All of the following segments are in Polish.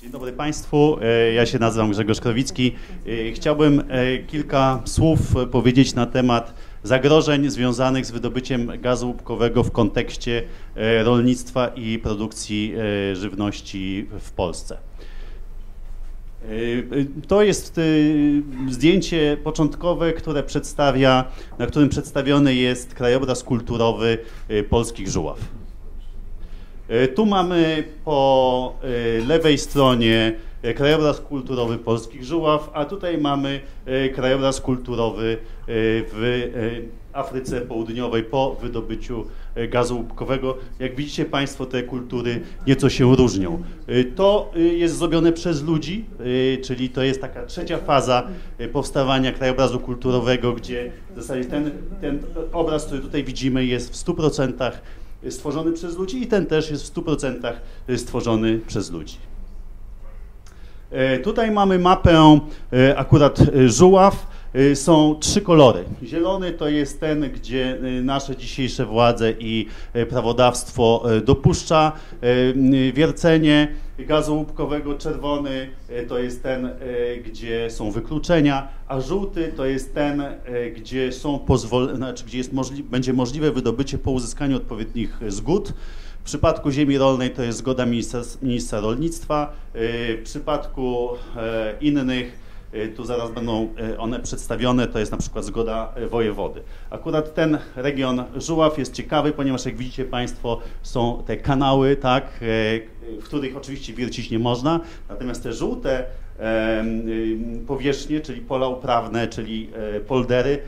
Dzień dobry Państwu, e, ja się nazywam Grzegorz Krowicki. E, chciałbym e, kilka słów powiedzieć na temat zagrożeń związanych z wydobyciem gazu łupkowego w kontekście rolnictwa i produkcji żywności w Polsce. To jest zdjęcie początkowe, które przedstawia, na którym przedstawiony jest krajobraz kulturowy polskich żuław. E, tu mamy po e, lewej stronie e, krajobraz kulturowy polskich żuław, a tutaj mamy krajobraz kulturowy w Afryce Południowej po wydobyciu gazu łupkowego. Jak widzicie Państwo, te kultury nieco się różnią. To jest zrobione przez ludzi, czyli to jest taka trzecia faza powstawania krajobrazu kulturowego, gdzie w zasadzie ten, ten obraz, który tutaj widzimy, jest w 100% stworzony przez ludzi i ten też jest w 100% stworzony przez ludzi. E, tutaj mamy mapę e, akurat e, żuław. Są trzy kolory. Zielony to jest ten, gdzie nasze dzisiejsze władze i prawodawstwo dopuszcza wiercenie gazu łupkowego. Czerwony to jest ten, gdzie są wykluczenia, a żółty to jest ten, gdzie są pozwol... znaczy, gdzie jest możli... będzie możliwe wydobycie po uzyskaniu odpowiednich zgód. W przypadku ziemi rolnej to jest zgoda ministra, ministra rolnictwa, w przypadku innych Y, tu zaraz będą y, one przedstawione, to jest na przykład zgoda y, wojewody. Akurat ten region Żuław jest ciekawy, ponieważ jak widzicie Państwo są te kanały, tak, w których oczywiście wiercić nie można, natomiast te żółte powierzchnie, czyli pola uprawne, czyli e, poldery,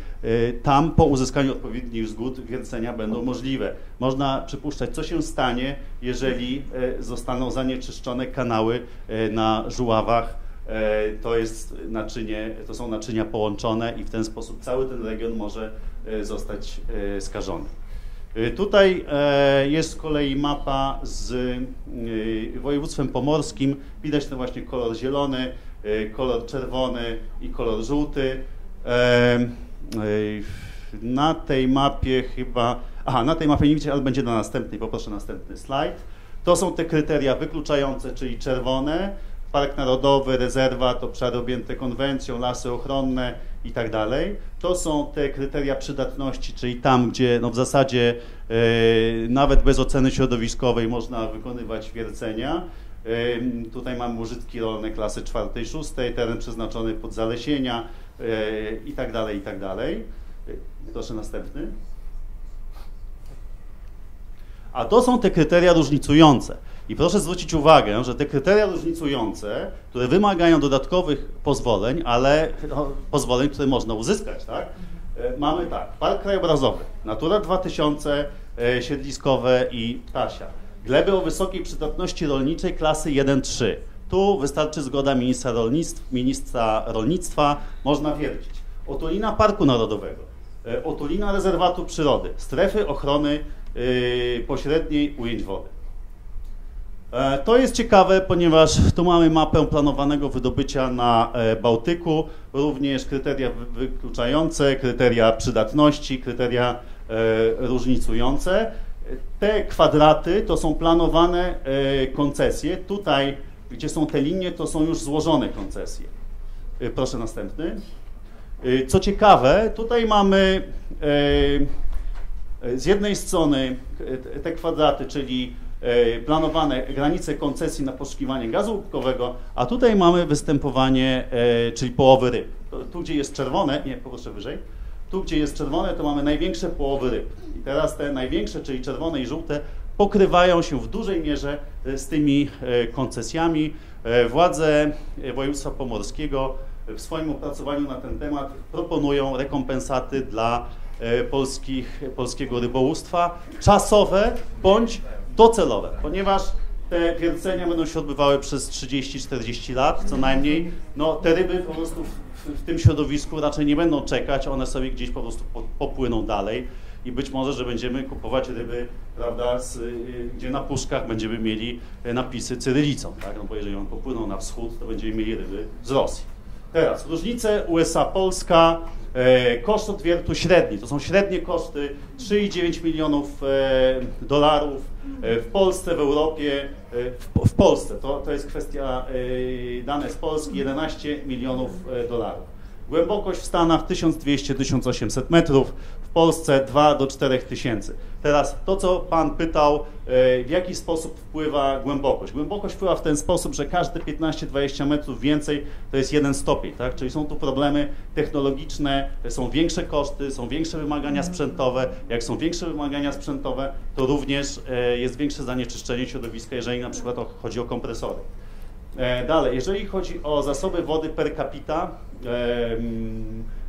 tam po uzyskaniu odpowiednich zgód wiercenia będą możliwe. Można przypuszczać, co się stanie, jeżeli e, zostaną zanieczyszczone kanały e, na żuławach, E, to jest naczynie, to są naczynia połączone i w ten sposób cały ten region może e, zostać e, skażony. Tutaj jest z kolei mapa z województwem pomorskim. Widać ten właśnie kolor zielony, kolor czerwony i kolor żółty. Na tej mapie chyba, aha, na tej mapie nie widzicie, ale będzie na następnej, poproszę następny slajd. To są te kryteria wykluczające, czyli czerwone, Park Narodowy, rezerwat, obszary objęte konwencją, lasy ochronne i tak dalej. To są te kryteria przydatności, czyli tam, gdzie no w zasadzie e, nawet bez oceny środowiskowej można wykonywać wiercenia. E, tutaj mamy użytki rolne klasy 4-6, teren przeznaczony pod zalesienia e, i tak dalej, i tak dalej. Proszę następny. A to są te kryteria różnicujące. I proszę zwrócić uwagę, że te kryteria różnicujące, które wymagają dodatkowych pozwoleń, ale no, pozwoleń, które można uzyskać, tak? E, mamy tak, Park Krajobrazowy, Natura 2000, e, siedliskowe i Tasia. Gleby o wysokiej przydatności rolniczej klasy 1-3. Tu wystarczy zgoda ministra rolnictwa, ministra rolnictwa można wiercić. Otulina Parku Narodowego, e, otulina rezerwatu przyrody, strefy ochrony pośredniej ujęć wody. E, to jest ciekawe, ponieważ tu mamy mapę planowanego wydobycia na e, Bałtyku, również kryteria wykluczające, kryteria przydatności, kryteria e, różnicujące. Te kwadraty to są planowane koncesje. Tutaj, gdzie są te linie, to są już złożone koncesje. Proszę następny. Co ciekawe, tutaj mamy z jednej strony te kwadraty, czyli planowane granice koncesji na poszukiwanie gazu łupkowego, a tutaj mamy występowanie, e, czyli połowy ryb. Tu, gdzie jest czerwone, nie, poproszę wyżej, tu, gdzie jest czerwone, to mamy największe połowy ryb. I teraz te największe, czyli czerwone i żółte, pokrywają się w dużej mierze e, z tymi koncesjami. Władze województwa pomorskiego w swoim opracowaniu na ten temat proponują rekompensaty dla polskich, polskiego rybołówstwa czasowe bądź docelowe, ponieważ te wiercenia będą się odbywały przez 30-40 lat co najmniej. No, te ryby po prostu w, w, tym środowisku raczej nie będą czekać, one sobie gdzieś po prostu popłyną dalej i być może, że będziemy kupować ryby, prawda, z, y, gdzie na puszkach będziemy mieli e, napisy cyrylicą, tak? no bo jeżeli one popłyną na wschód, to będziemy mieli ryby z Rosji. Teraz różnice USA-Polska, koszt odwiertu średni, to są średnie koszty 3,9 milionów e, dolarów e, w Polsce, w Europie, w, w Polsce, to, to jest kwestia dane z Polski, 11 milionów dolarów. Głębokość w Stanach 1200-1800 metrów, w Polsce 2 do 4 tysięcy. Teraz to, co Pan pytał, e, w jaki sposób wpływa głębokość. Głębokość wpływa w ten sposób, że każde 15-20 metrów więcej to jest jeden stopień, tak? czyli są tu problemy technologiczne, są większe koszty, są większe wymagania sprzętowe. Jak są większe wymagania sprzętowe, to również e, jest większe zanieczyszczenie środowiska, jeżeli na przykład chodzi o kompresory. E, dalej, jeżeli chodzi o zasoby wody per capita,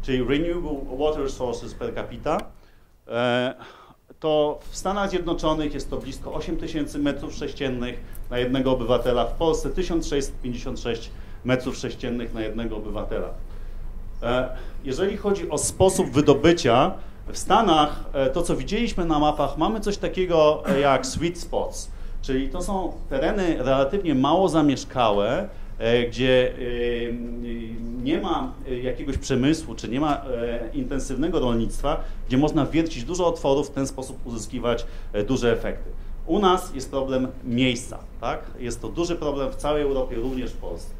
czyli renewable water sources per capita, to w Stanach Zjednoczonych jest to blisko 8000 metrów sześciennych na jednego obywatela, w Polsce 1656 metrów sześciennych na jednego obywatela. E, jeżeli chodzi o sposób wydobycia, w Stanach to, co widzieliśmy na mapach, mamy coś takiego jak sweet spots. Czyli to są tereny relatywnie mało zamieszkałe, e, gdzie e, nie ma e, jakiegoś przemysłu, czy nie ma intensywnego rolnictwa, gdzie można wiercić dużo otworów, w ten sposób uzyskiwać duże efekty. U nas jest problem miejsca, tak? Jest to duży problem w całej Europie, również w Polsce.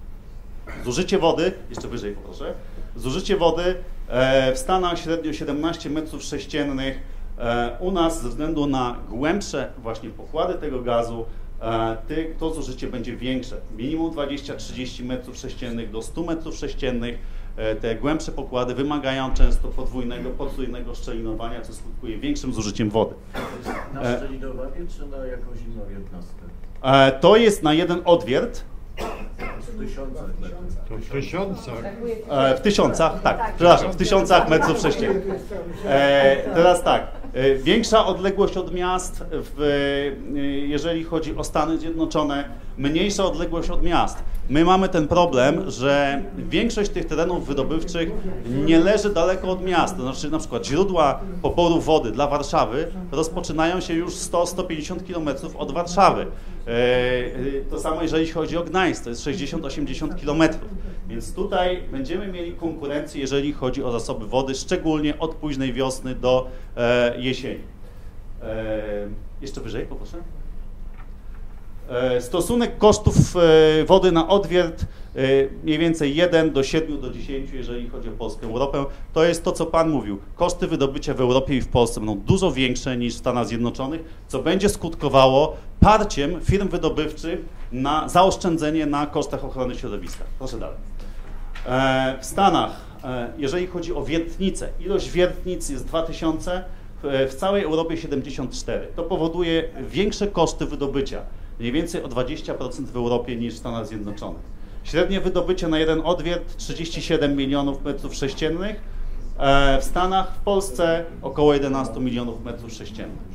Zużycie wody, jeszcze wyżej poproszę, zużycie wody w Stanach średnio 17 metrów sześciennych E, u nas ze względu na głębsze właśnie pokłady tego gazu e, to zużycie będzie większe. Minimum 20-30 metrów sześciennych do 100 metrów sześciennych. E, te głębsze pokłady wymagają często podwójnego, potrójnego szczelinowania, co skutkuje większym zużyciem wody. Na szczelinowanie czy na jakąś inną jednostkę? To jest na jeden odwiert, w tysiącach To w tysiącach. E, w tysiącach, tak, przepraszam, w tysiącach metrów sześciennych. E, teraz tak, e, większa odległość od miast, w, e, jeżeli chodzi o Stany Zjednoczone, mniejsza odległość od miast. My mamy ten problem, że większość tych terenów wydobywczych nie leży daleko od miast. To znaczy na przykład źródła poboru wody dla Warszawy rozpoczynają się już 100-150 km od Warszawy. E, e, to samo jeżeli chodzi o Gdańsk, to jest 60-80 km. Więc tutaj będziemy mieli konkurencję, jeżeli chodzi o zasoby wody, szczególnie od późnej wiosny do e, jesieni. Jeszcze wyżej, poproszę. E, stosunek kosztów e, wody na odwiert e, mniej więcej 1 do 7 do 10, jeżeli chodzi o Polskę, Europę, to jest to, co Pan mówił. Koszty wydobycia w Europie i w Polsce będą dużo większe niż w Stanach Zjednoczonych, co będzie skutkowało parciem firm wydobywczych na zaoszczędzenie na kosztach ochrony środowiska. Proszę dalej. W Stanach, jeżeli chodzi o wiertnice, ilość wiertnic jest 2000, w całej Europie 74. To powoduje większe koszty wydobycia mniej więcej o 20% w Europie niż w Stanach Zjednoczonych. Średnie wydobycie na jeden odwiert 37 milionów metrów sześciennych, e, w Stanach, w Polsce około 11 milionów metrów sześciennych.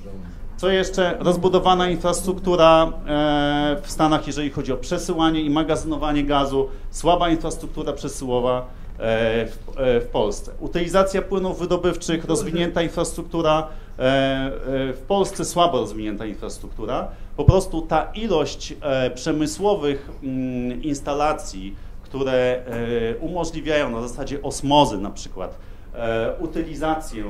Co jeszcze? Rozbudowana infrastruktura e, w Stanach, jeżeli chodzi o przesyłanie i magazynowanie gazu, słaba infrastruktura przesyłowa e, w Polsce. Utylizacja płynów wydobywczych, rozwinięta infrastruktura w Polsce, słabo rozwinięta infrastruktura po prostu ta ilość e, przemysłowych mm, instalacji, które e, umożliwiają na zasadzie osmozy na przykład e, utylizację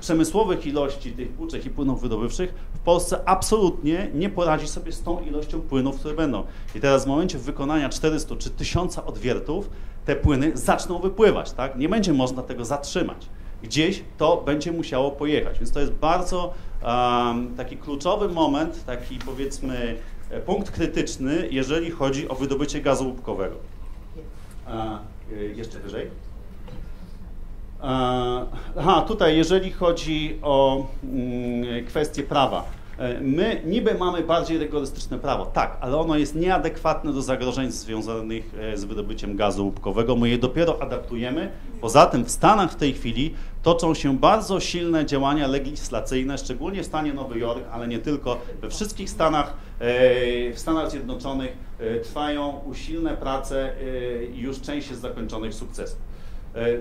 przemysłowych ilości tych płuczek i płynów wydobywczych w Polsce absolutnie nie poradzi sobie z tą ilością płynów, które będą. I teraz w momencie wykonania 400 czy 1000 odwiertów te płyny zaczną wypływać, tak? Nie będzie można tego zatrzymać gdzieś to będzie musiało pojechać. Więc to jest bardzo um, taki kluczowy moment, taki powiedzmy e, punkt krytyczny, jeżeli chodzi o wydobycie gazu łupkowego. A, e, jeszcze wyżej. Aha, tutaj jeżeli chodzi o mm, kwestię prawa. E, my niby mamy bardziej rygorystyczne prawo, tak, ale ono jest nieadekwatne do zagrożeń związanych e, z wydobyciem gazu łupkowego. My je dopiero adaptujemy. Poza tym w Stanach w tej chwili toczą się bardzo silne działania legislacyjne, szczególnie w stanie Nowy Jork, ale nie tylko. We wszystkich stanach, e, w Stanach Zjednoczonych trwają usilne prace i już część jest zakończonych sukcesem.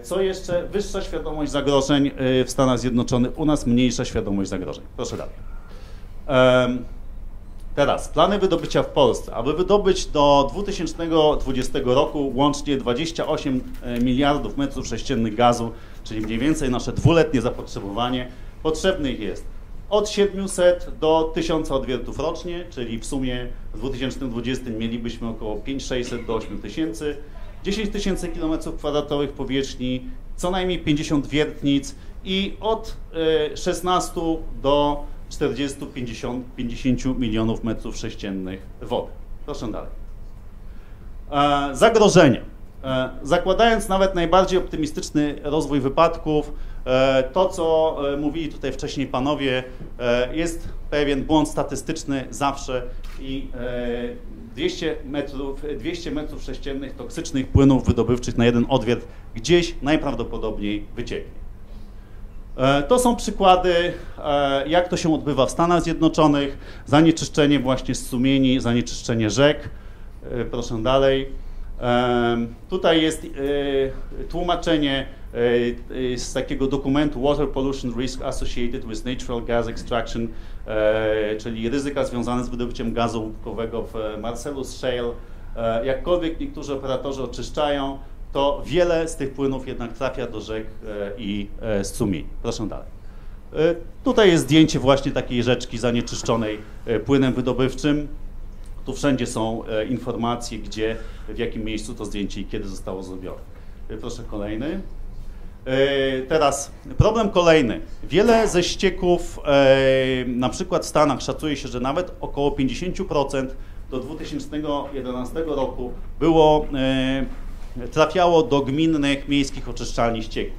Co jeszcze? Wyższa świadomość zagrożeń w Stanach Zjednoczonych, u nas mniejsza świadomość zagrożeń. Proszę dalej. Teraz, plany wydobycia w Polsce. Aby wydobyć do 2020 roku łącznie 28 e, miliardów metrów sześciennych gazu, czyli mniej więcej nasze dwuletnie zapotrzebowanie, potrzebnych jest od 700 do 1000 odwiertów rocznie, czyli w sumie w 2020 mielibyśmy około 5600 do 8000, 10 tysięcy kilometrów kwadratowych powierzchni, co najmniej 50 wiertnic i od 16 e, do 40-50 milionów metrów sześciennych wody. Proszę dalej. E, zagrożenia. E, zakładając nawet najbardziej optymistyczny rozwój wypadków, e, to co mówili tutaj wcześniej panowie, jest pewien błąd statystyczny zawsze i 200 metrów, 200 metrów sześciennych toksycznych płynów wydobywczych na jeden odwiert gdzieś najprawdopodobniej wycieknie. To są przykłady, jak to się odbywa w Stanach Zjednoczonych. Zanieczyszczenie właśnie strumieni, zanieczyszczenie rzek. Proszę dalej. Tutaj jest e, tłumaczenie e, z takiego dokumentu Water Pollution Risk Associated with Natural Gas Extraction, e, czyli ryzyka związane z wydobyciem gazu łupkowego w Marcellus Shale. Jakkolwiek niektórzy operatorzy oczyszczają, to wiele z tych płynów jednak trafia do rzek i strumieni. Proszę dalej. Tutaj jest zdjęcie właśnie takiej rzeczki zanieczyszczonej płynem wydobywczym. Tu wszędzie są e, informacje, gdzie, w jakim miejscu to zdjęcie i kiedy zostało zrobione. E, proszę kolejny. E, teraz problem kolejny. Wiele ze ścieków, na przykład w Stanach, szacuje się, że nawet około 50% do 2011 roku było, trafiało do gminnych, miejskich oczyszczalni ścieków.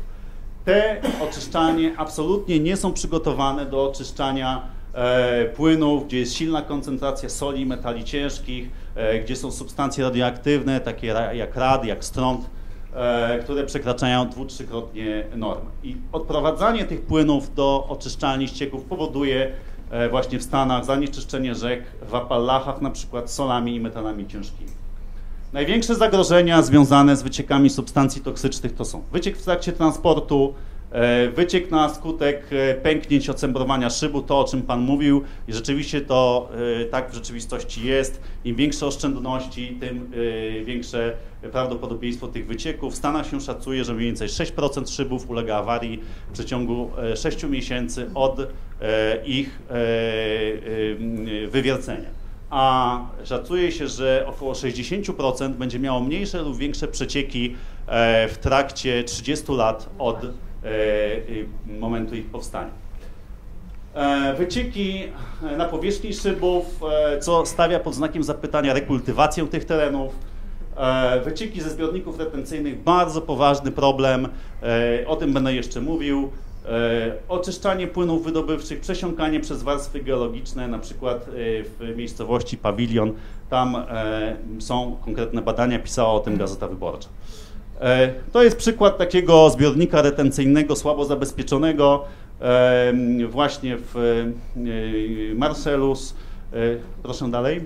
Te oczyszczalnie absolutnie nie są przygotowane do oczyszczania E, płynów, gdzie jest silna koncentracja soli metali ciężkich, e, gdzie są substancje radioaktywne, takie jak rad, jak strąd, e, które przekraczają dwu, trzykrotnie normę. I odprowadzanie tych płynów do oczyszczalni ścieków powoduje właśnie w Stanach zanieczyszczenie rzek w Appalachach na przykład solami i metalami ciężkimi. Największe zagrożenia związane z wyciekami substancji toksycznych to są wyciek w trakcie transportu, E, wyciek na skutek e, pęknięć ocembrowania szybu, to o czym Pan mówił i rzeczywiście to e, tak w rzeczywistości jest. Im większe oszczędności, tym większe prawdopodobieństwo tych wycieków. W Stanach się szacuje, że mniej więcej 6% szybów ulega awarii w przeciągu 6 miesięcy od ich wywiercenia. A szacuje się, że około 60% będzie miało mniejsze lub większe przecieki w trakcie 30 lat od E, momentu ich powstania. E, wycieki na powierzchni szybów, e, co stawia pod znakiem zapytania rekultywację tych terenów. Wycieki ze zbiorników retencyjnych, bardzo poważny problem, o tym będę jeszcze mówił. Oczyszczanie płynów wydobywczych, przesiąkanie przez warstwy geologiczne, na przykład w miejscowości Pawilion, tam są konkretne badania, pisała o tym Gazeta Wyborcza. E, to jest przykład takiego zbiornika retencyjnego słabo zabezpieczonego e, właśnie w e, Marcellus. Proszę dalej.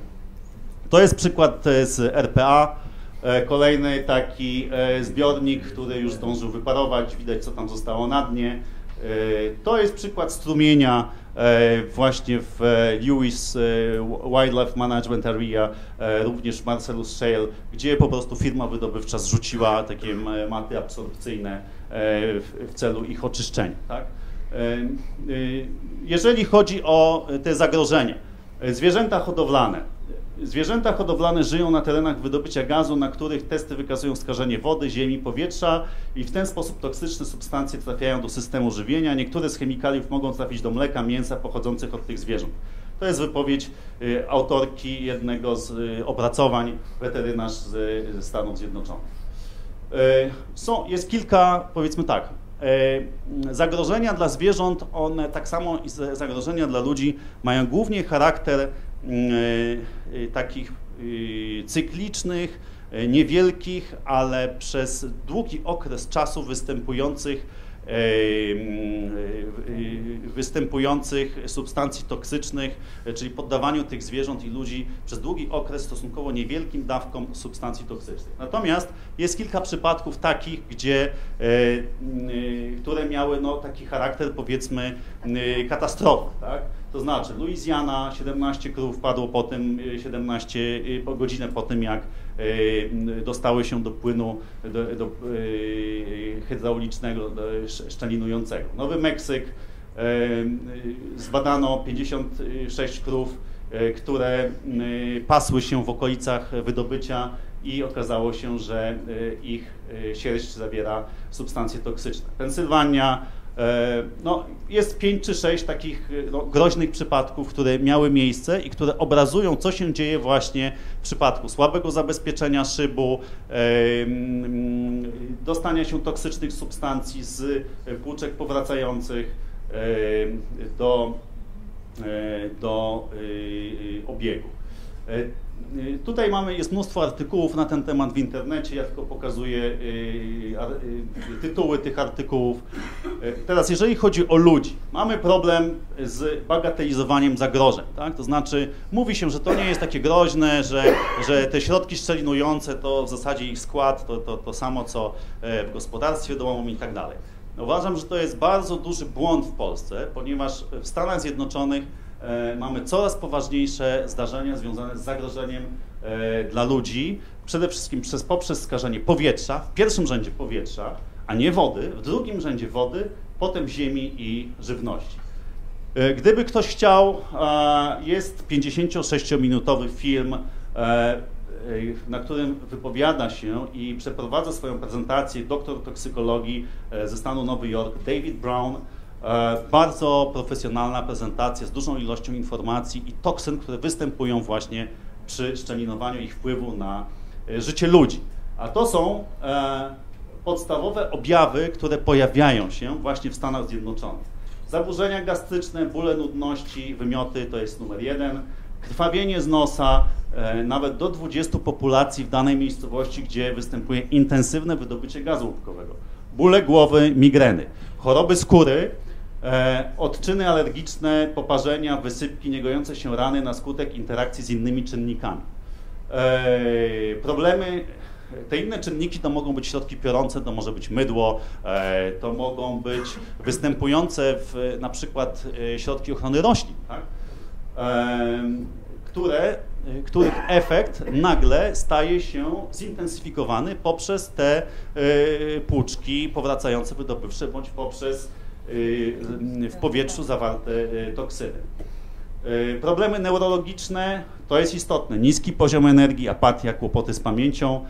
To jest przykład z RPA. Kolejny taki zbiornik, który już zdążył wyparować. Widać, co tam zostało na dnie. To jest przykład strumienia E, właśnie w e, Lewis e, Wildlife Management Area, również Marcellus Shale, gdzie po prostu firma wydobywcza zrzuciła takie maty absorpcyjne w celu ich oczyszczenia. Tak? Jeżeli chodzi o te zagrożenia, zwierzęta hodowlane, Zwierzęta hodowlane żyją na terenach wydobycia gazu, na których testy wykazują skażenie wody, ziemi, powietrza i w ten sposób toksyczne substancje trafiają do systemu żywienia. Niektóre z chemikaliów mogą trafić do mleka, mięsa pochodzących od tych zwierząt. To jest wypowiedź y, autorki jednego z y, opracowań weterynarz ze Stanów Zjednoczonych. Y, są, jest kilka, powiedzmy tak, zagrożenia dla zwierząt, one tak samo zagrożenia dla ludzi mają głównie charakter Y, y, takich y, cyklicznych, niewielkich, ale przez długi okres czasu występujących występujących substancji toksycznych, czyli poddawaniu tych zwierząt i ludzi przez długi okres stosunkowo niewielkim dawkom substancji toksycznych. Natomiast jest kilka przypadków takich, gdzie, które miały no, taki charakter powiedzmy katastrofy. Tak? To znaczy Luizjana, 17 krów padło po tym, 17 po godzinę po tym, jak dostały się do płynu do, do, hydraulicznego, do szczelinującego. Nowy Meksyk, zbadano 56 krów, które pasły się w okolicach wydobycia i okazało się, że ich sierść zawiera substancje toksyczne. Pensylwania, no, jest pięć czy sześć takich e, no, groźnych przypadków, które miały miejsce i które obrazują, co się dzieje właśnie w przypadku słabego zabezpieczenia szybu, e, mm, dostania się toksycznych substancji z płuczek powracających do, do obiegu. Y, tutaj mamy, jest mnóstwo artykułów na ten temat w internecie, ja tylko pokazuję y, y, tytuły tych artykułów. Teraz, jeżeli chodzi o ludzi, mamy problem z bagatelizowaniem zagrożeń, tak? To znaczy, mówi się, że to nie jest takie groźne, że, że te środki szczelinujące to w zasadzie ich skład to, to, to samo, co e, w gospodarstwie domowym i tak dalej. Uważam, że to jest bardzo duży błąd w Polsce, ponieważ w Stanach Zjednoczonych mamy coraz poważniejsze zdarzenia związane z zagrożeniem e, dla ludzi, przede wszystkim przez, poprzez skażenie powietrza, w pierwszym rzędzie powietrza, a nie wody, w drugim rzędzie wody, potem ziemi i żywności. E, gdyby ktoś chciał, jest 56-minutowy film, na którym wypowiada się i przeprowadza swoją prezentację doktor toksykologii ze stanu Nowy Jork David Brown, E, bardzo profesjonalna prezentacja z dużą ilością informacji i toksyn, które występują właśnie przy szczelinowaniu ich wpływu na e, życie ludzi. A to są e, podstawowe objawy, które pojawiają się właśnie w Stanach Zjednoczonych. Zaburzenia gastryczne, bóle nudności, wymioty to jest numer jeden. Krwawienie z nosa, nawet do 20 populacji w danej miejscowości, gdzie występuje intensywne wydobycie gazu łupkowego. Bóle głowy, migreny. Choroby skóry, E, odczyny alergiczne, poparzenia, wysypki, niegojące się rany na skutek interakcji z innymi czynnikami. E, problemy, te inne czynniki to mogą być środki piorące, to może być mydło, e, to mogą być występujące w na przykład środki ochrony roślin, tak? które, których efekt nagle staje się zintensyfikowany poprzez te płuczki powracające wydobywcze bądź poprzez w powietrzu zawarte y, toksyny. Y, problemy neurologiczne to jest istotne. Niski poziom energii, apatia, kłopoty z pamięcią,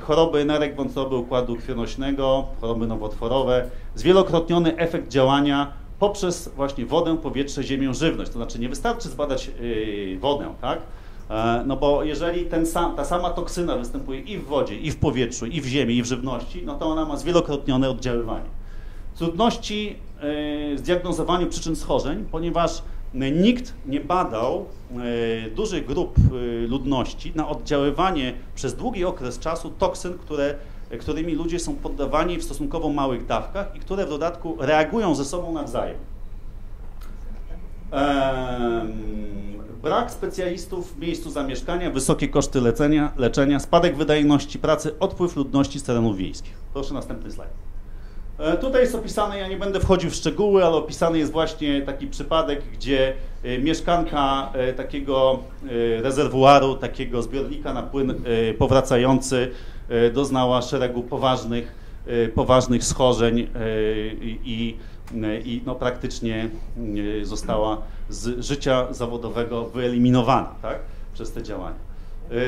choroby nerek, wątroby układu krwionośnego, choroby nowotworowe, zwielokrotniony efekt działania poprzez właśnie wodę, powietrze, ziemię, żywność. To znaczy nie wystarczy zbadać wodę, tak? E, no bo jeżeli ten sam, ta sama toksyna występuje i w wodzie, i w powietrzu, i w ziemi, i w żywności, no to ona ma zwielokrotnione oddziaływanie trudności w e, zdiagnozowaniu przyczyn schorzeń, ponieważ nikt nie badał e, dużych grup e, ludności na oddziaływanie przez długi okres czasu toksyn, które, którymi ludzie są poddawani w stosunkowo małych dawkach i które w dodatku reagują ze sobą nawzajem. Brak specjalistów w miejscu zamieszkania, wysokie koszty leczenia, leczenia, spadek wydajności pracy, odpływ ludności z terenów wiejskich. Proszę następny slajd. E, tutaj jest opisane, ja nie będę wchodził w szczegóły, ale opisany jest właśnie taki przypadek, gdzie e, mieszkanka e, takiego rezerwuaru, takiego zbiornika na płyn powracający doznała szeregu poważnych, poważnych schorzeń i, i no, praktycznie została z życia zawodowego wyeliminowana tak, przez te działania.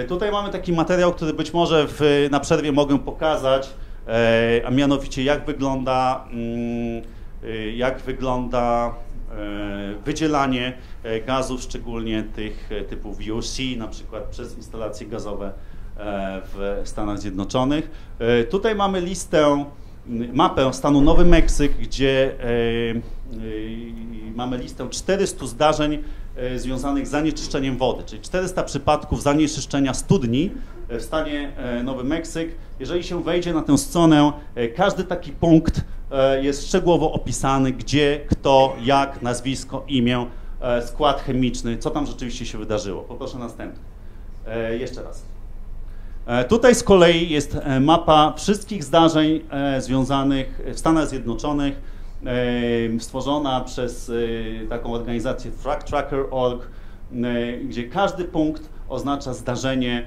Tutaj mamy taki materiał, który być może w, na przerwie mogę pokazać. E, a mianowicie jak wygląda, mm, e, jak wygląda e, wydzielanie gazów, szczególnie tych typu VOC, na przykład przez instalacje gazowe w Stanach Zjednoczonych. Tutaj mamy listę, mapę stanu Nowy Meksyk, gdzie mamy listę 400 zdarzeń związanych z zanieczyszczeniem wody, czyli 400 przypadków zanieczyszczenia studni w stanie Nowy Meksyk. Jeżeli się wejdzie na tę stronę, e, każdy taki punkt e, jest szczegółowo opisany, gdzie, kto, jak, nazwisko, imię, e, skład chemiczny, co tam rzeczywiście się wydarzyło. Poproszę następny. Jeszcze raz. Tutaj z kolei jest mapa wszystkich zdarzeń związanych w Stanach Zjednoczonych stworzona przez taką organizację TrackTracker.org, gdzie każdy punkt oznacza zdarzenie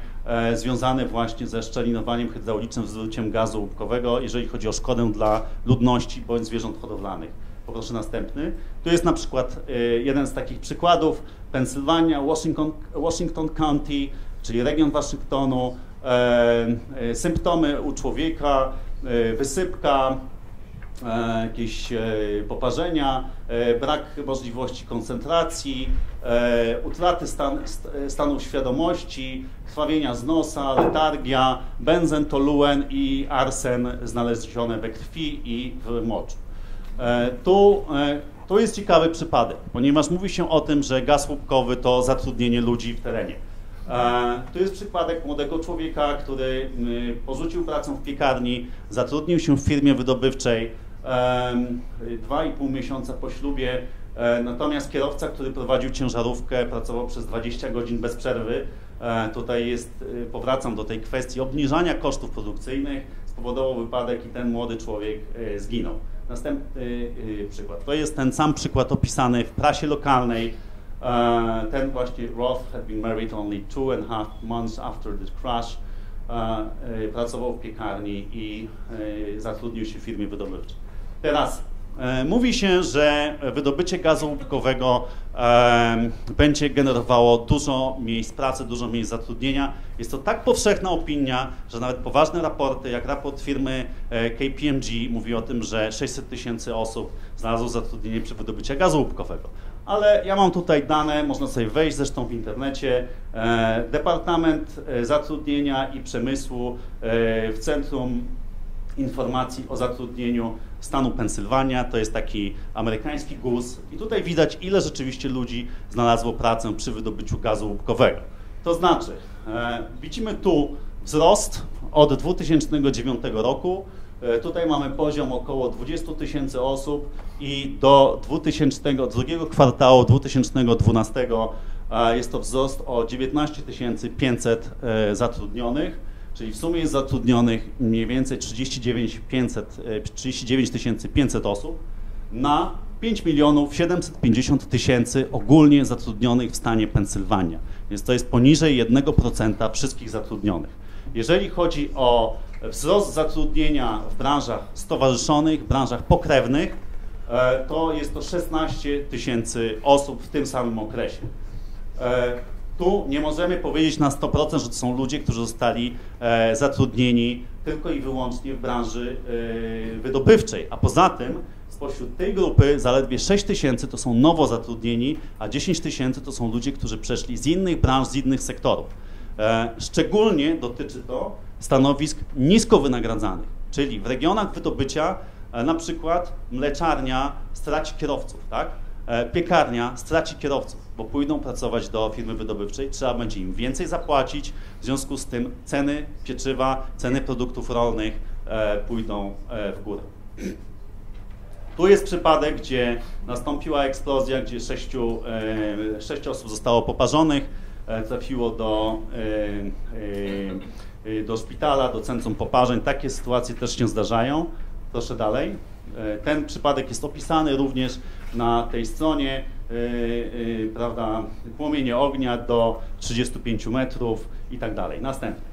związane właśnie ze szczelinowaniem hydraulicznym, zużyciem gazu łupkowego, jeżeli chodzi o szkodę dla ludności bądź zwierząt hodowlanych. Poproszę następny. Tu jest na przykład jeden z takich przykładów. Pensylwania, Washington, Washington County, czyli region Waszyngtonu, e, e, symptomy u człowieka, e, wysypka, e, jakieś e, poparzenia, e, brak możliwości koncentracji, utraty stan, stanu świadomości, krwawienia z nosa, letargia, benzen, toluen i arsen znalezione we krwi i w moczu. Tu to jest ciekawy przypadek, ponieważ mówi się o tym, że gaz łupkowy to zatrudnienie ludzi w terenie. E, to jest przypadek młodego człowieka, który porzucił pracę w piekarni, zatrudnił się w firmie wydobywczej dwa i pół miesiąca po ślubie, e, natomiast kierowca, który prowadził ciężarówkę, pracował przez 20 godzin bez przerwy. E, tutaj jest, powracam do tej kwestii obniżania kosztów produkcyjnych, spowodował wypadek i ten młody człowiek zginął. Następny y, przykład. To jest ten sam przykład opisany w prasie lokalnej. E, ten właśnie Roth had been married only two and a half months after the crash. Y, pracował w piekarni i y, zatrudnił się w firmie wydobywczej. Teraz E, mówi się, że wydobycie gazu łupkowego e, będzie generowało dużo miejsc pracy, dużo miejsc zatrudnienia. Jest to tak powszechna opinia, że nawet poważne raporty, jak raport firmy e, KPMG mówi o tym, że 600 tysięcy osób znalazło zatrudnienie przy wydobyciu gazu łupkowego. Ale ja mam tutaj dane, można sobie wejść zresztą w internecie. Departament Zatrudnienia i Przemysłu w Centrum Informacji o Zatrudnieniu stanu Pensylwania, to jest taki amerykański GUS i tutaj widać, ile rzeczywiście ludzi znalazło pracę przy wydobyciu gazu łupkowego. To znaczy, e, widzimy tu wzrost od 2009 roku, e, Tutaj mamy poziom około 20 tysięcy osób i do 2000, drugiego kwartału 2012 e, jest to wzrost o 19 500 e, zatrudnionych. Czyli w sumie jest zatrudnionych mniej więcej 39, 500, 39 500 osób na 5 milionów 750 tysięcy ogólnie zatrudnionych w stanie Pensylwania. Więc to jest poniżej 1% wszystkich zatrudnionych. Jeżeli chodzi o wzrost zatrudnienia w branżach stowarzyszonych, w branżach pokrewnych, e, to jest to 16 tysięcy osób w tym samym okresie. Tu nie możemy powiedzieć na 100%, że to są ludzie, którzy zostali e, zatrudnieni tylko i wyłącznie w branży e, wydobywczej, a poza tym spośród tej grupy zaledwie 6 tysięcy to są nowo zatrudnieni, a 10 tysięcy to są ludzie, którzy przeszli z innych branż, z innych sektorów. E, szczególnie dotyczy to stanowisk nisko wynagradzanych, czyli w regionach wydobycia e, na przykład mleczarnia straci kierowców, tak? E, piekarnia straci kierowców, bo pójdą pracować do firmy wydobywczej, trzeba będzie im więcej zapłacić, w związku z tym ceny pieczywa, ceny produktów rolnych e, pójdą e, w górę. Tu jest przypadek, gdzie nastąpiła eksplozja, gdzie sześciu, sześć osób zostało poparzonych, trafiło do, do szpitala, do centrum poparzeń. Takie sytuacje też się zdarzają. Proszę dalej. Ten przypadek jest opisany również na tej stronie, prawda, płomienie ognia do 35 metrów i tak dalej. Następny.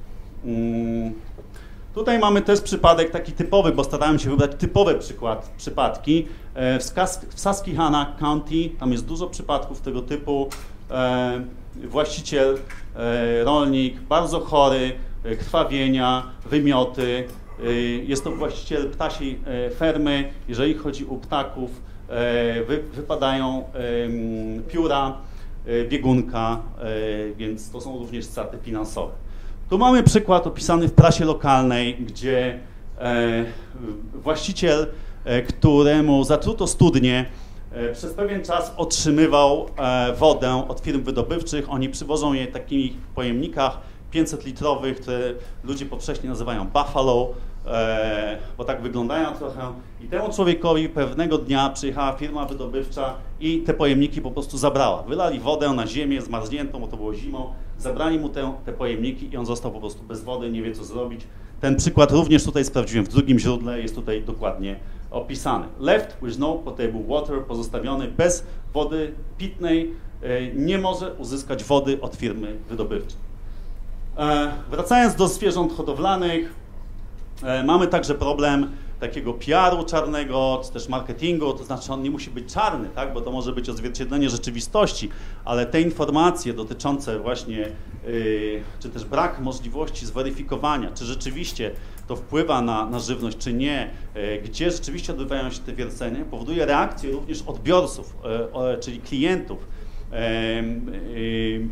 Yy. Tutaj mamy też przypadek taki typowy, bo starałem się wybrać typowe przykład, przypadki. E, w, Skas w Susquehanna County, tam jest dużo przypadków tego typu. E, właściciel, e, rolnik, bardzo chory, krwawienia, wymioty. Jest to właściciel ptasiej fermy. Jeżeli chodzi o ptaków, wy, wypadają pióra, e, biegunka, e, więc to są również straty finansowe. Tu mamy przykład opisany w prasie lokalnej, gdzie właściciel, któremu zatruto studnie, przez pewien czas otrzymywał wodę od firm wydobywczych. Oni przywożą je w takich pojemnikach 500 litrowych, które ludzie powszechnie nazywają Buffalo. E, bo tak wyglądają trochę. I temu człowiekowi pewnego dnia przyjechała firma wydobywcza i te pojemniki po prostu zabrała. Wylali wodę na ziemię zmarzniętą, bo to było zimą, zabrali mu te, te pojemniki i on został po prostu bez wody, nie wie co zrobić. Ten przykład również tutaj sprawdziłem w drugim źródle, jest tutaj dokładnie opisany. Left with no potable water, pozostawiony bez wody pitnej, e, nie może uzyskać wody od firmy wydobywczej. E, wracając do zwierząt hodowlanych, mamy także problem takiego PR-u czarnego, czy też marketingu, to znaczy on nie musi być czarny, tak, bo to może być odzwierciedlenie rzeczywistości, ale te informacje dotyczące właśnie, yy, czy też brak możliwości zweryfikowania, czy rzeczywiście to wpływa na, na żywność, czy nie, yy, gdzie rzeczywiście odbywają się te wiercenia, powoduje reakcję również odbiorców, yy, czyli klientów,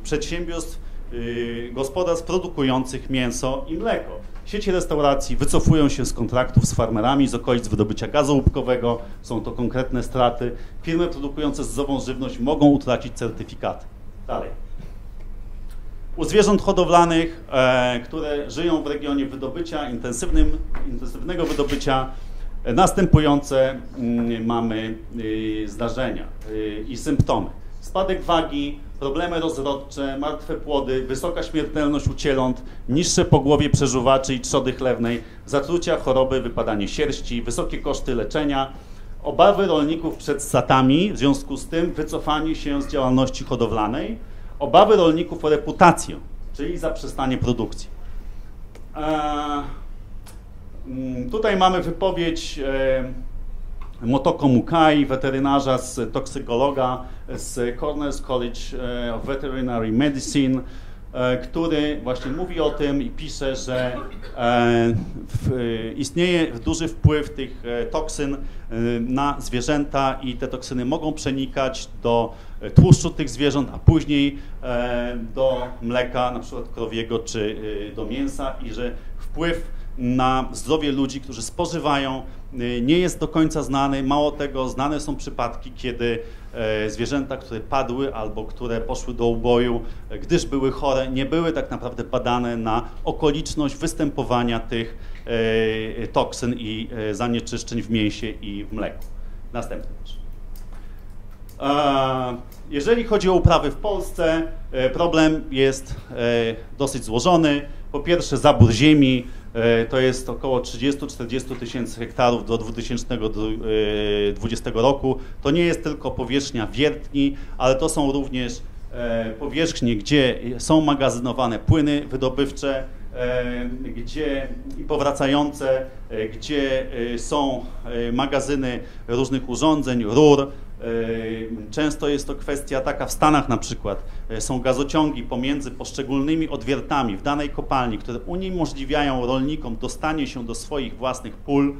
przedsiębiorstw, yy, gospodarstw produkujących mięso i mleko. Sieci restauracji wycofują się z kontraktów z farmerami z okolic wydobycia gazu łupkowego, są to konkretne straty. Firmy produkujące zdrową żywność mogą utracić certyfikaty. Dalej. U zwierząt hodowlanych, e, które żyją w regionie wydobycia, intensywnym, intensywnego wydobycia, e, następujące mm, mamy y, zdarzenia y, i symptomy. Spadek wagi, problemy rozrodcze, martwe płody, wysoka śmiertelność u cieląt, niższe pogłowie przeżuwaczy i trzody chlewnej, zatrucia, choroby, wypadanie sierści, wysokie koszty leczenia, obawy rolników przed statami, w związku z tym wycofanie się z działalności hodowlanej, obawy rolników o reputację, czyli zaprzestanie produkcji. Eee, tutaj mamy wypowiedź e, Motoko Mukai, weterynarza, z toksykologa z Cornell's College e, of Veterinary Medicine, e, który właśnie mówi o tym i pisze, że e, istnieje duży wpływ tych toksyn na zwierzęta i te toksyny mogą przenikać do tłuszczu tych zwierząt, a później do mleka, na przykład krowiego, czy do mięsa i że wpływ na zdrowie ludzi, którzy spożywają, y, nie jest do końca znany. Mało tego, znane są przypadki, kiedy e, zwierzęta, które padły albo które poszły do uboju, e, gdyż były chore, nie były tak naprawdę badane na okoliczność występowania tych e, toksyn i zanieczyszczeń w mięsie i w mleku. Następny. Jeżeli chodzi o uprawy w Polsce, problem jest dosyć złożony. Po pierwsze zabór ziemi, to jest około 30-40 tysięcy hektarów do 2020 roku. To nie jest tylko powierzchnia wiertni, ale to są również powierzchnie, gdzie są magazynowane płyny wydobywcze, gdzie i powracające, gdzie są magazyny różnych urządzeń, rur, Często jest to kwestia taka w Stanach na przykład. Są gazociągi pomiędzy poszczególnymi odwiertami w danej kopalni, które uniemożliwiają rolnikom dostanie się do swoich własnych pól.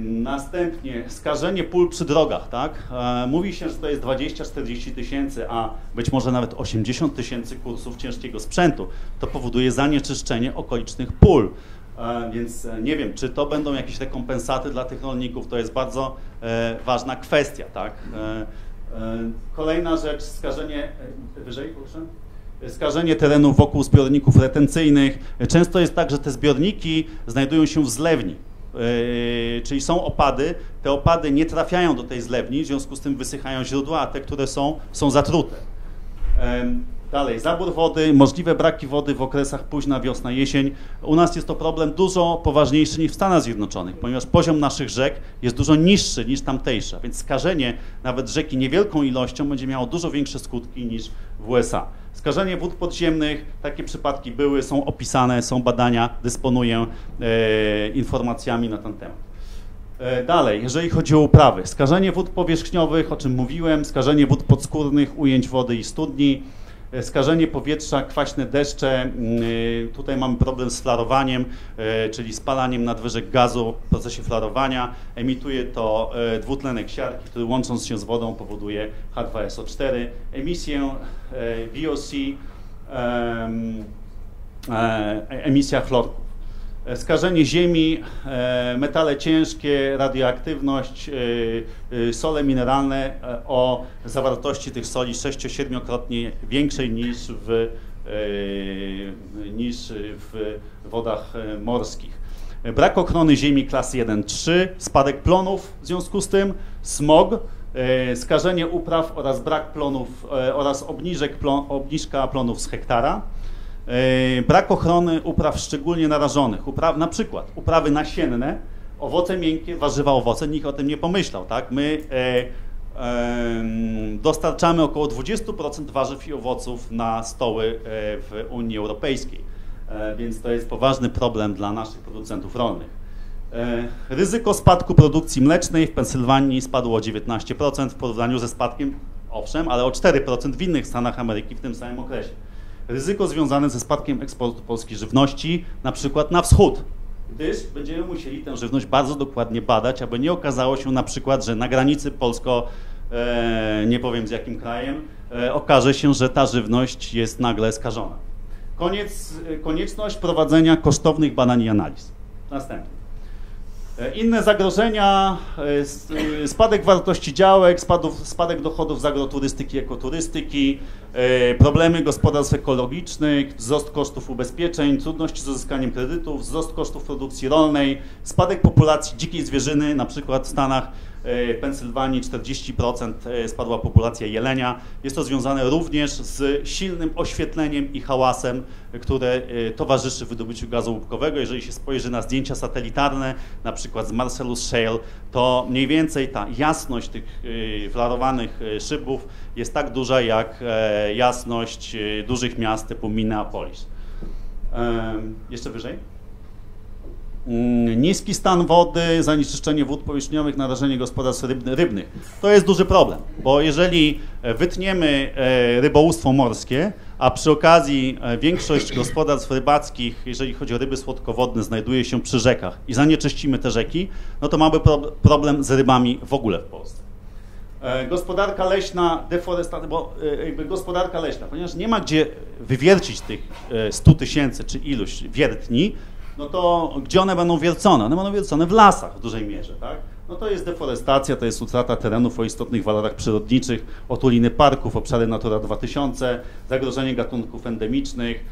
Następnie skażenie pól przy drogach, tak? Mówi się, że to jest 20-40 tysięcy, a być może nawet 80 tysięcy kursów ciężkiego sprzętu. To powoduje zanieczyszczenie okolicznych pól. E, więc e, nie wiem, czy to będą jakieś rekompensaty dla tych rolników, to jest bardzo e, ważna kwestia, tak? Kolejna rzecz, skażenie, wyżej proszę? Skażenie terenów wokół zbiorników retencyjnych. Często jest tak, że te zbiorniki znajdują się w zlewni, czyli są opady, te opady nie trafiają do tej zlewni, w związku z tym wysychają źródła, a te, które są, są zatrute. Dalej, zabór wody, możliwe braki wody w okresach późna wiosna, jesień. U nas jest to problem dużo poważniejszy niż w Stanach Zjednoczonych, ponieważ poziom naszych rzek jest dużo niższy niż tamtejsza, więc skażenie nawet rzeki niewielką ilością będzie miało dużo większe skutki niż w USA. Skażenie wód podziemnych, takie przypadki były, są opisane, są badania, dysponuję e, informacjami na ten temat. E, dalej, jeżeli chodzi o uprawy, skażenie wód powierzchniowych, o czym mówiłem, skażenie wód podskórnych, ujęć wody i studni, skażenie powietrza, kwaśne deszcze. Mm, e, tutaj mamy problem z flarowaniem, e, czyli spalaniem nadwyżek gazu w procesie flarowania. Emituje to dwutlenek siarki, który łącząc się z wodą powoduje H2SO4. Emisję VOC, emisja chlorków. E, skażenie ziemi, e, metale ciężkie, radioaktywność, e, sole mineralne o zawartości tych soli 6-7-krotnie większej niż w, niż w wodach morskich. Brak ochrony ziemi klasy 1-3, spadek plonów w związku z tym, smog, skażenie upraw oraz brak plonów oraz obniżek plon, obniżka plonów z hektara. E, brak ochrony upraw szczególnie narażonych, upraw, na przykład uprawy nasienne, owoce miękkie, warzywa, owoce, nikt o tym nie pomyślał, tak? My e, e, dostarczamy około 20% warzyw i owoców na stoły w Unii Europejskiej, e, więc to jest poważny problem dla naszych producentów rolnych. Ryzyko spadku produkcji mlecznej w Pensylwanii spadło o 19% w porównaniu ze spadkiem, owszem, ale o 4% w innych Stanach Ameryki w tym samym okresie ryzyko związane ze spadkiem eksportu polskiej żywności, na przykład na wschód, gdyż będziemy musieli tę żywność bardzo dokładnie badać, aby nie okazało się na przykład, że na granicy polsko, e, nie powiem z jakim krajem, e, okaże się, że ta żywność jest nagle skażona. Koniec, konieczność prowadzenia kosztownych badań i analiz. Następny. E, inne zagrożenia, e, e, spadek wartości działek, spadów, spadek dochodów z agroturystyki, ekoturystyki, problemy gospodarstw ekologicznych, wzrost kosztów ubezpieczeń, trudności z uzyskaniem kredytów, wzrost kosztów produkcji rolnej, spadek populacji dzikiej zwierzyny, na przykład w Stanach w Pensylwanii 40% spadła populacja jelenia. Jest to związane również z silnym oświetleniem i hałasem, które towarzyszy wydobyciu gazu łupkowego. Jeżeli się spojrzy na zdjęcia satelitarne, na przykład z Marcellus Shale, to mniej więcej ta jasność tych flarowanych szybów jest tak duża jak jasność dużych miast typu Minneapolis. Jeszcze wyżej? Mm, niski stan wody, zanieczyszczenie wód powierzchniowych, narażenie gospodarstw rybnych. To jest duży problem, bo jeżeli wytniemy e, rybołówstwo morskie, a przy okazji e, większość gospodarstw rybackich, jeżeli chodzi o ryby słodkowodne, znajduje się przy rzekach i zanieczyścimy te rzeki, no to mamy problem z rybami w ogóle w Polsce. E, gospodarka leśna, deforestacja, bo jakby gospodarka leśna, ponieważ nie ma gdzie wywiercić tych 100 tysięcy czy iluś wiertni, no to gdzie one będą wiercone? One będą wiercone w lasach w dużej mierze, tak? No to jest deforestacja, to jest utrata terenów o istotnych walorach przyrodniczych, otuliny parków, obszary Natura 2000, zagrożenie gatunków endemicznych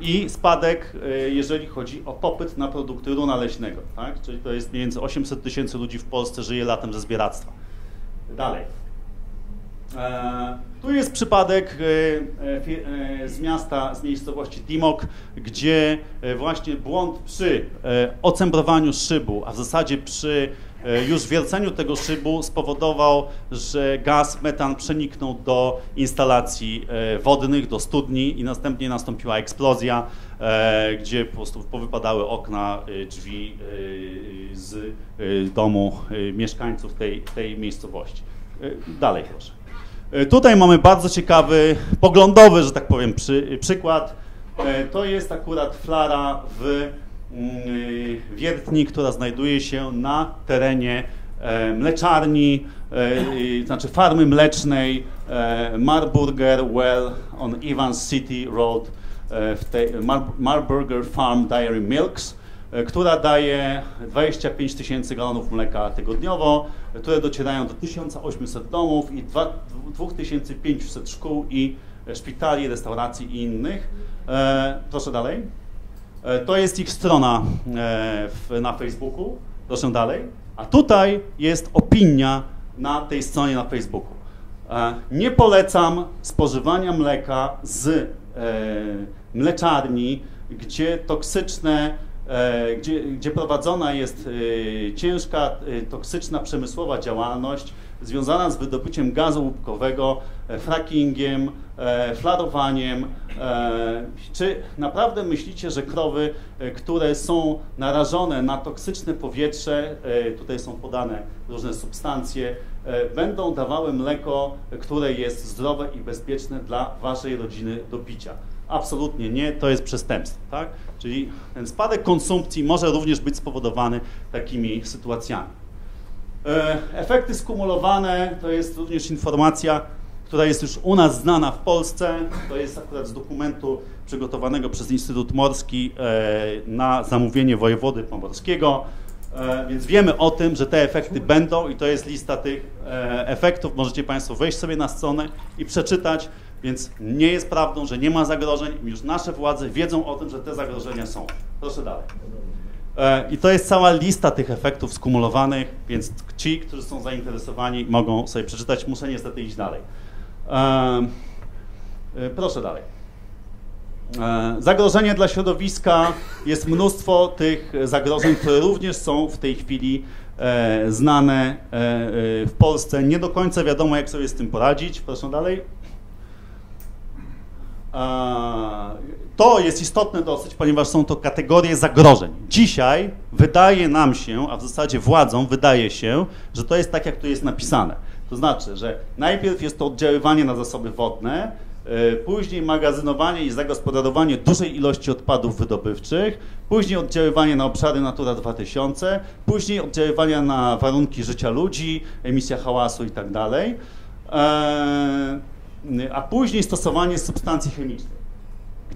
i spadek, e, jeżeli chodzi o popyt na produkty runa leśnego, tak? Czyli to jest mniej więcej 800 tysięcy ludzi w Polsce żyje latem ze zbieractwa. Dalej. E, tu jest przypadek e, e, z miasta, z miejscowości Dimok, gdzie właśnie błąd przy ocembrowaniu szybu, a w zasadzie przy już wierceniu tego szybu spowodował, że gaz, metan przeniknął do instalacji wodnych, do studni i następnie nastąpiła eksplozja, gdzie po prostu powypadały okna, drzwi z domu mieszkańców tej, tej miejscowości. Dalej proszę. E, tutaj mamy bardzo ciekawy, poglądowy, że tak powiem, przy, przykład. E, to jest akurat flara w mm, wiertni, która znajduje się na terenie e, mleczarni, znaczy farmy mlecznej Marburger Well on Evans City Road w tej Marburger Farm Dairy Milks. E, która daje 25 tysięcy galonów mleka tygodniowo, które docierają do 1800 domów i 2500 szkół i szpitali, restauracji i innych. E, proszę dalej. E, to jest ich strona na Facebooku. Proszę dalej. A tutaj jest opinia na tej stronie na Facebooku. Nie polecam spożywania mleka z mleczarni, gdzie toksyczne E, gdzie, gdzie prowadzona jest e, ciężka, e, toksyczna przemysłowa działalność związana z wydobyciem gazu łupkowego, frackingiem, flarowaniem. Czy naprawdę myślicie, że krowy, które są narażone na toksyczne powietrze, tutaj są podane różne substancje, będą dawały mleko, które jest zdrowe i bezpieczne dla waszej rodziny do picia? Absolutnie nie, to jest przestępstwo. Tak? Czyli ten spadek konsumpcji może również być spowodowany takimi sytuacjami. E, efekty skumulowane to jest również informacja, która jest już u nas znana w Polsce. To jest akurat z dokumentu przygotowanego przez Instytut Morski e, na zamówienie wojewody pomorskiego. E, więc wiemy o tym, że te efekty będą i to jest lista tych efektów. Możecie Państwo wejść sobie na stronę i przeczytać. Więc nie jest prawdą, że nie ma zagrożeń. Już nasze władze wiedzą o tym, że te zagrożenia są. Proszę dalej. E, I to jest cała lista tych efektów skumulowanych, więc ci, którzy są zainteresowani, mogą sobie przeczytać. Muszę niestety iść dalej. E, e, proszę dalej. Zagrożenie dla środowiska, jest mnóstwo tych zagrożeń, które również są w tej chwili znane w Polsce. Nie do końca wiadomo, jak sobie z tym poradzić. Proszę dalej. To jest istotne dosyć, ponieważ są to kategorie zagrożeń. Dzisiaj wydaje nam się, a w zasadzie władzom wydaje się, że to jest tak, jak tu jest napisane. To znaczy, że najpierw jest to oddziaływanie na zasoby wodne, e, później magazynowanie i zagospodarowanie dużej ilości odpadów wydobywczych, później oddziaływanie na obszary Natura 2000, później oddziaływanie na warunki życia ludzi, emisja hałasu i tak dalej, e, a później stosowanie substancji chemicznych.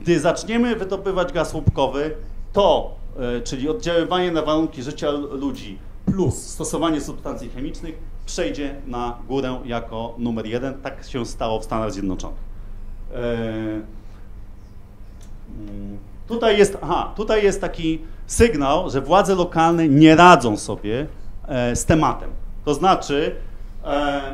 Gdy zaczniemy wydobywać gaz łupkowy, to, e, czyli oddziaływanie na warunki życia ludzi plus stosowanie substancji chemicznych, przejdzie na górę jako numer jeden. Tak się stało w Stanach Zjednoczonych. E, mm, tutaj jest, aha, tutaj jest taki sygnał, że władze lokalne nie radzą sobie e, z tematem. To znaczy,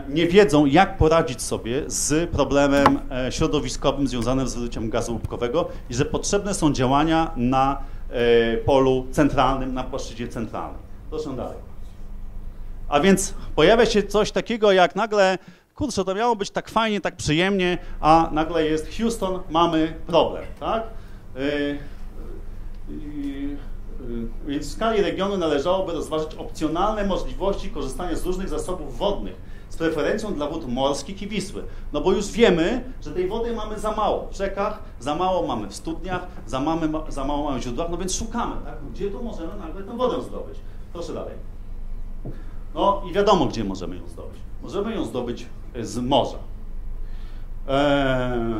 nie wiedzą, jak poradzić sobie z problemem e, środowiskowym związanym z wydobyciem gazu łupkowego i że potrzebne są działania na e, polu centralnym, na płaszczyźnie centralnej. Proszę dalej. A więc pojawia się coś takiego jak nagle, kurczę, to miało być tak fajnie, tak przyjemnie, a nagle jest Houston, mamy problem, tak? Y, więc w skali regionu należałoby rozważyć opcjonalne możliwości korzystania z różnych zasobów wodnych z preferencją dla wód morskich i Wisły. No bo już wiemy, że tej wody mamy za mało w rzekach, za mało mamy w studniach, za, mamy, za mało mamy w źródłach, no więc szukamy, tak? Gdzie tu możemy nagle tę wodę zdobyć? Proszę dalej. No i wiadomo, gdzie możemy ją zdobyć. Możemy ją zdobyć z morza. Eee,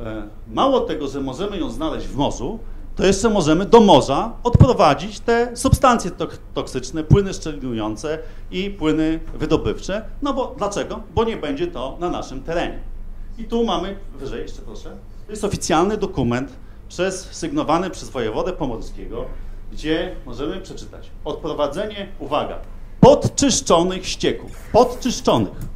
e, mało tego, że możemy ją znaleźć w morzu, to jeszcze możemy do morza odprowadzić te substancje toksyczne, płyny szczelinujące i płyny wydobywcze. No bo dlaczego? Bo nie będzie to na naszym terenie. I tu mamy, wyżej jeszcze proszę, to jest oficjalny dokument przez, sygnowany przez wojewodę pomorskiego, gdzie możemy przeczytać odprowadzenie, uwaga, podczyszczonych ścieków, podczyszczonych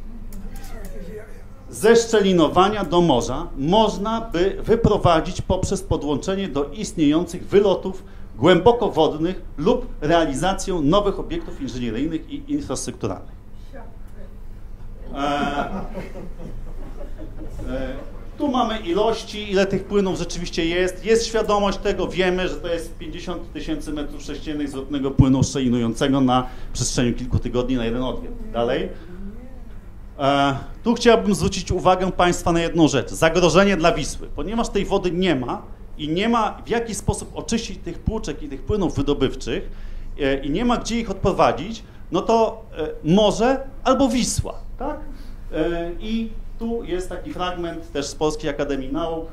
ze szczelinowania do morza można by wyprowadzić poprzez podłączenie do istniejących wylotów głębokowodnych lub realizacją nowych obiektów inżynieryjnych i infrastrukturalnych. E, e, tu mamy ilości, ile tych płynów rzeczywiście jest. Jest świadomość tego, wiemy, że to jest 50 tysięcy metrów sześciennych zwrotnego płynu szczelinującego na przestrzeni kilku tygodni na jeden odwiat. Dalej. E, tu chciałbym zwrócić uwagę Państwa na jedną rzecz. Zagrożenie dla Wisły. Ponieważ tej wody nie ma i nie ma w jaki sposób oczyścić tych płuczek i tych płynów wydobywczych e, i nie ma gdzie ich odprowadzić, no to e, morze albo Wisła. Tak? I tu jest taki fragment też z Polskiej Akademii Nauk.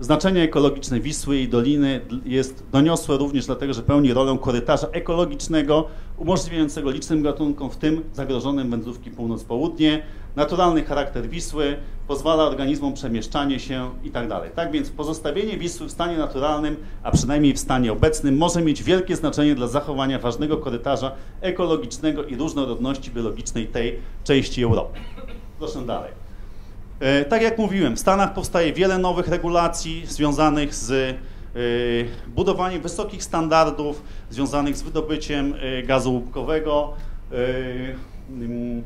Znaczenie ekologiczne Wisły i Doliny jest doniosłe również dlatego, że pełni rolę korytarza ekologicznego umożliwiającego licznym gatunkom, w tym zagrożonym wędrówki północ-południe. Naturalny charakter Wisły pozwala organizmom przemieszczanie się itd. Tak, tak więc pozostawienie Wisły w stanie naturalnym, a przynajmniej w stanie obecnym, może mieć wielkie znaczenie dla zachowania ważnego korytarza ekologicznego i różnorodności biologicznej tej części Europy. Proszę dalej. E, tak jak mówiłem, w Stanach powstaje wiele nowych regulacji związanych z budowaniem wysokich standardów związanych z wydobyciem e, gazu łupkowego. Mm,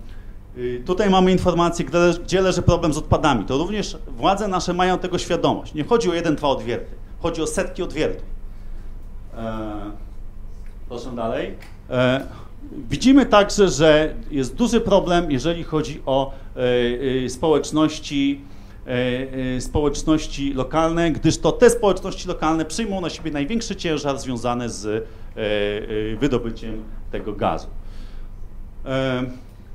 tutaj mamy informację, gdzie leży problem z odpadami. To również władze nasze mają tego świadomość. Nie chodzi o jeden, dwa odwierty. Chodzi o setki odwiertów. Proszę dalej. Widzimy także, że jest duży problem, jeżeli chodzi o e, e, społeczności, e, społeczności lokalne, gdyż to te społeczności lokalne przyjmą na siebie największy ciężar związany z wydobyciem tego gazu.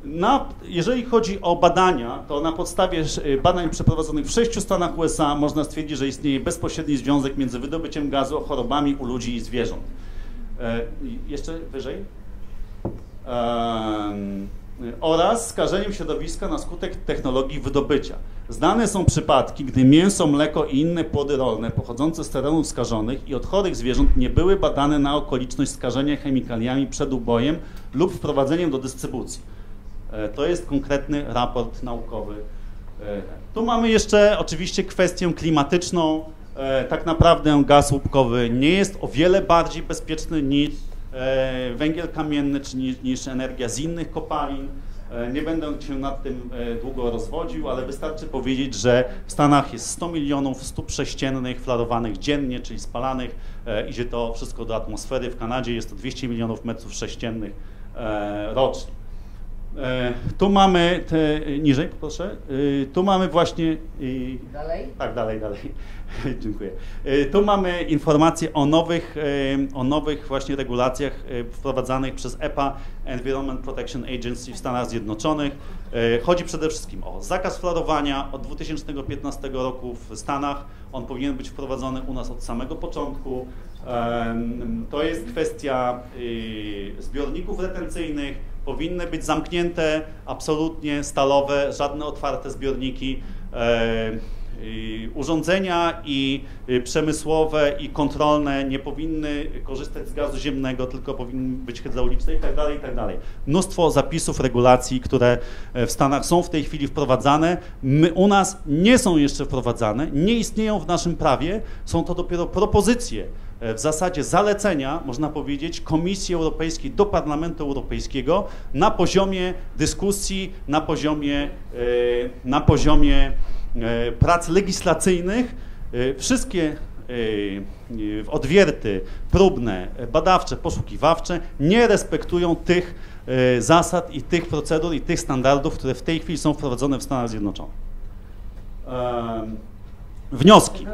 Na, jeżeli chodzi o badania, to na podstawie badań przeprowadzonych w sześciu stanach USA można stwierdzić, że istnieje bezpośredni związek między wydobyciem gazu a chorobami u ludzi i zwierząt. Jeszcze wyżej? oraz skażeniem środowiska na skutek technologii wydobycia. Znane są przypadki, gdy mięso, mleko i inne płody rolne pochodzące z terenów skażonych i od chorych zwierząt nie były badane na okoliczność skażenia chemikaliami przed ubojem lub wprowadzeniem do dystrybucji. E, to jest konkretny raport naukowy E, Tu mamy jeszcze oczywiście kwestię klimatyczną. E, Tak naprawdę gaz łupkowy nie jest o wiele bardziej bezpieczny niż węgiel kamienny czy niż energia z innych kopalin. E, Nie będę się nad tym e, długo rozwodził, ale wystarczy powiedzieć, że w Stanach jest 100 milionów stóp prześciennych flarowanych dziennie, czyli spalanych. E, Idzie to wszystko do atmosfery. W Kanadzie jest to 200 milionów metrów sześciennych rocznie. E, Tu mamy, te, niżej proszę, E, tu mamy właśnie, e, Dalej? tak dalej, dalej, dziękuję. E, Tu mamy informacje o nowych, e, o nowych właśnie regulacjach e, wprowadzanych przez EPA, Environment Protection Agency w Stanach Zjednoczonych. E, Chodzi przede wszystkim o zakaz flarowania od 2015 roku w Stanach. On powinien być wprowadzony u nas od samego początku. To jest kwestia zbiorników retencyjnych. Powinny być zamknięte, absolutnie stalowe, żadne otwarte zbiorniki. E, Urządzenia i y, przemysłowe i kontrolne nie powinny korzystać z gazu ziemnego, tylko powinny być hydrauliczne i tak dalej, i tak. Mnóstwo zapisów, regulacji, które e, w Stanach są w tej chwili wprowadzane. My, u nas nie są jeszcze wprowadzane, nie istnieją w naszym prawie, są to dopiero propozycje w zasadzie zalecenia, można powiedzieć, Komisji Europejskiej do Parlamentu Europejskiego na poziomie dyskusji, na poziomie, e, na poziomie e, prac legislacyjnych. E, Wszystkie e, e, odwierty próbne, e, badawcze, poszukiwawcze nie respektują tych e, zasad i tych procedur i tych standardów, które w tej chwili są wprowadzone w Stanach Zjednoczonych. Wnioski.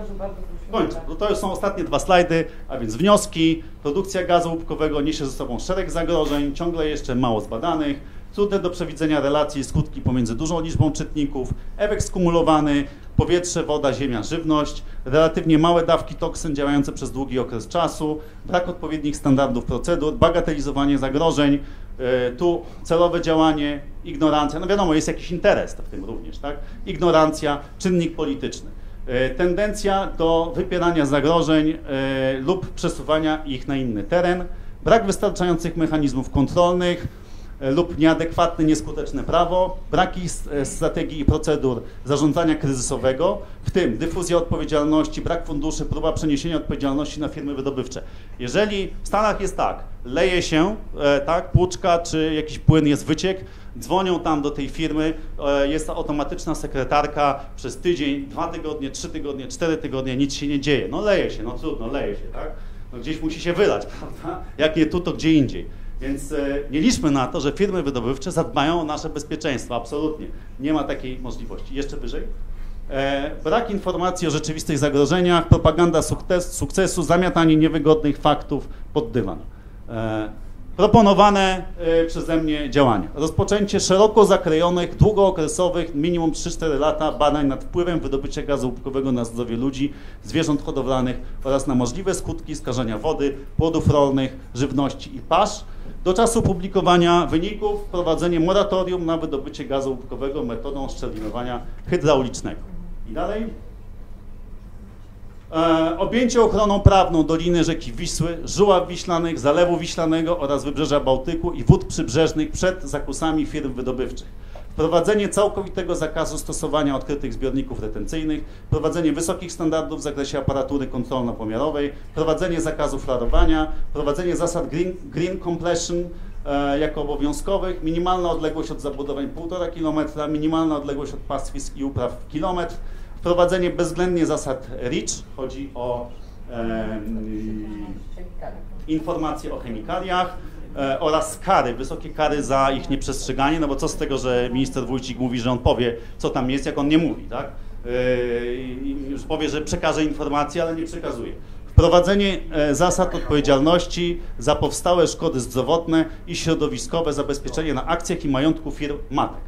Kończę. No to już są ostatnie dwa slajdy, a więc wnioski. Produkcja gazu łupkowego niesie ze sobą szereg zagrożeń, ciągle jeszcze mało zbadanych. Trudne do przewidzenia relacje i skutki pomiędzy dużą liczbą czytników, efekt skumulowany, powietrze, woda, ziemia, żywność, relatywnie małe dawki toksyn działające przez długi okres czasu, brak odpowiednich standardów procedur, bagatelizowanie zagrożeń, e, tu celowe działanie, ignorancja, no wiadomo, jest jakiś interes w tym również, tak? Ignorancja, czynnik polityczny. E, Tendencja do wypierania zagrożeń e, lub przesuwania ich na inny teren, brak wystarczających mechanizmów kontrolnych lub nieadekwatne, nieskuteczne prawo, braki e, strategii i procedur zarządzania kryzysowego, w tym dyfuzja odpowiedzialności, brak funduszy, próba przeniesienia odpowiedzialności na firmy wydobywcze. Jeżeli w Stanach jest tak, leje się, e, tak, płuczka czy jakiś płyn jest wyciek, dzwonią tam do tej firmy, e, jest automatyczna sekretarka przez tydzień, dwa tygodnie, trzy tygodnie, cztery tygodnie, nic się nie dzieje. No leje się, no trudno, leje się, tak? No gdzieś musi się wylać, prawda? Jak nie tu, to gdzie indziej. Więc e, nie liczmy na to, że firmy wydobywcze zadbają o nasze bezpieczeństwo, absolutnie. Nie ma takiej możliwości. Jeszcze wyżej? E, brak informacji o rzeczywistych zagrożeniach, propaganda sukces, sukcesu, zamiatanie niewygodnych faktów pod dywan. E, proponowane przeze mnie działania. Rozpoczęcie szeroko zakrojonych, długookresowych, minimum 3-4 lata badań nad wpływem wydobycia gazu łupkowego na zdrowie ludzi, zwierząt hodowlanych oraz na możliwe skutki skażenia wody, płodów rolnych, żywności i pasz. Do czasu publikowania wyników wprowadzenie moratorium na wydobycie gazu łupkowego metodą szczelinowania hydraulicznego. I dalej. E, objęcie ochroną prawną Doliny rzeki Wisły, Żuław Wiślanych, Zalewu Wiślanego oraz Wybrzeża Bałtyku i wód przybrzeżnych przed zakusami firm wydobywczych. Wprowadzenie całkowitego zakazu stosowania odkrytych zbiorników retencyjnych, wprowadzenie wysokich standardów w zakresie aparatury kontrolno-pomiarowej, wprowadzenie zakazu flarowania, wprowadzenie zasad green, green completion e, jako obowiązkowych, minimalna odległość od zabudowań 1,5 km, minimalna odległość od pastwisk i upraw kilometr, wprowadzenie bezwzględnie zasad REACH, chodzi o Chemikalia. informacje o chemikaliach e, oraz kary, wysokie kary za ich nieprzestrzeganie, no bo co z tego, że minister Wójcik mówi, że on powie, co tam jest, jak on nie mówi, tak? E, Już powie, że przekaże informacje, ale nie przekazuje. Wprowadzenie e, zasad odpowiedzialności za powstałe szkody zdrowotne i środowiskowe zabezpieczenie na akcjach i majątku firm matek.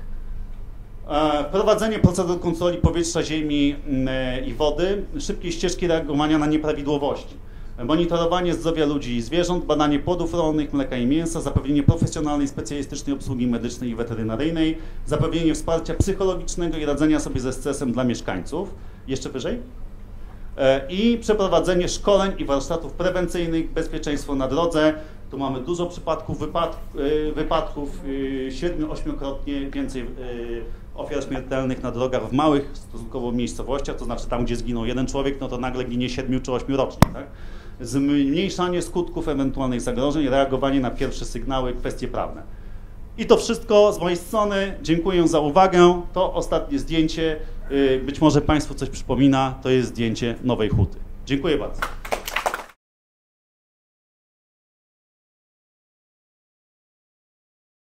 E, Prowadzenie procedur kontroli powietrza, ziemi e, i wody, szybkiej ścieżki reagowania na nieprawidłowości, monitorowanie zdrowia ludzi i zwierząt, badanie płodów rolnych, mleka i mięsa, zapewnienie profesjonalnej, specjalistycznej obsługi medycznej i weterynaryjnej, zapewnienie wsparcia psychologicznego i radzenia sobie ze stresem dla mieszkańców. Jeszcze wyżej? E, i przeprowadzenie szkoleń i warsztatów prewencyjnych, bezpieczeństwo na drodze. Tu mamy dużo przypadków e, wypadków, e, siedmiu, ośmiokrotnie więcej e, ofiar śmiertelnych na drogach w małych stosunkowo miejscowościach, to znaczy tam, gdzie zginął jeden człowiek, no to nagle ginie siedmiu czy ośmiu rocznie, tak? Zmniejszanie skutków ewentualnych zagrożeń, reagowanie na pierwsze sygnały, kwestie prawne. I to wszystko z mojej strony. Dziękuję za uwagę. To ostatnie zdjęcie. y, Być może Państwu coś przypomina. To jest zdjęcie Nowej Huty. Dziękuję bardzo.